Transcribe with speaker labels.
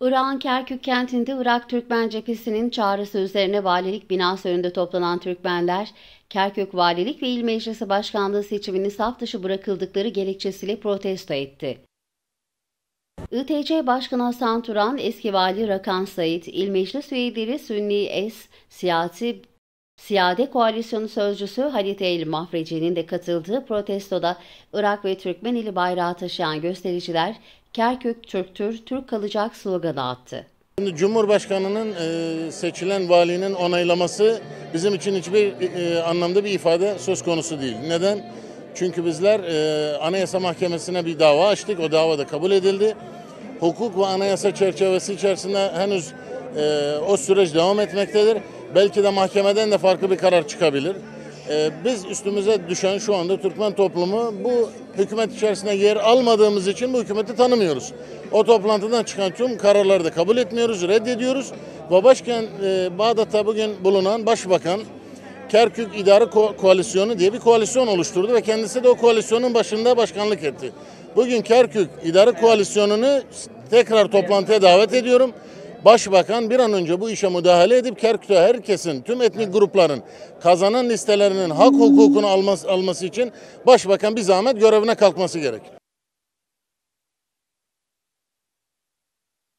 Speaker 1: Irak'ın Kerkük kentinde Irak Türkmen Cephesi'nin çağrısı üzerine valilik binası önünde toplanan Türkmenler, Kerkük Valilik ve İl Meclisi Başkanlığı seçimini saf dışı bırakıldıkları gerekçesiyle protesto etti. ITC Başkanı Hasan Turan, eski vali Rakan Sait, İl Meclis üyeleri Sünni Es, siyasi Siyade Koalisyonu Sözcüsü Halit El Mahfreci'nin de katıldığı protestoda Irak ve Türkmen ili bayrağı taşıyan göstericiler Kerkük Türktür, Türk kalacak sloganı attı.
Speaker 2: Şimdi Cumhurbaşkanı'nın e, seçilen valinin onaylaması bizim için hiçbir e, anlamda bir ifade söz konusu değil. Neden? Çünkü bizler e, Anayasa Mahkemesi'ne bir dava açtık. O dava da kabul edildi. Hukuk ve anayasa çerçevesi içerisinde henüz e, o süreç devam etmektedir. Belki de mahkemeden de farklı bir karar çıkabilir. E, biz üstümüze düşen şu anda Türkmen toplumu bu hükümet içerisinde yer almadığımız için bu hükümeti tanımıyoruz. O toplantıdan çıkan tüm kararları da kabul etmiyoruz, reddediyoruz. Ve e, Bağdat'ta bugün bulunan başbakan Kerkük İdare Ko- Koalisyonu diye bir koalisyon oluşturdu ve kendisi de o koalisyonun başında başkanlık etti. Bugün Kerkük İdare Koalisyonu'nu tekrar toplantıya davet ediyorum. Başbakan bir an önce bu işe müdahale edip Kerkük'te herkesin, tüm etnik grupların kazanan listelerinin hak hukukunu alması, alması için Başbakan bir zahmet görevine kalkması gerek.